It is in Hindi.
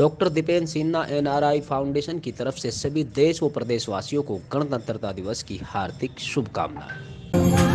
Doctor Dipendra Sinha NRI foundation की तरफ़ से सभी देश व प्रदेशवासियों को गणतंत्रता दिवस की हार्दिक शुभकामनाएँ।